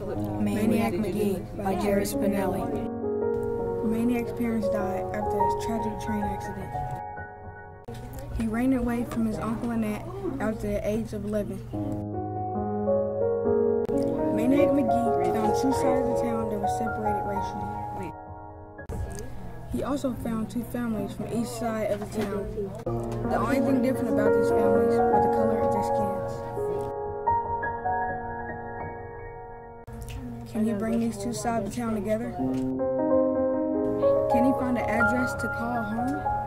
Maniac Magee by Jerry Spinelli. Maniac's parents died after a tragic train accident. He ran away from his uncle and aunt after the age of 11. Maniac Magee found two sides of the town that were separated racially. He also found two families from each side of the town. The only thing different about these families Can he bring these two sides of town together? Can he find an address to call home?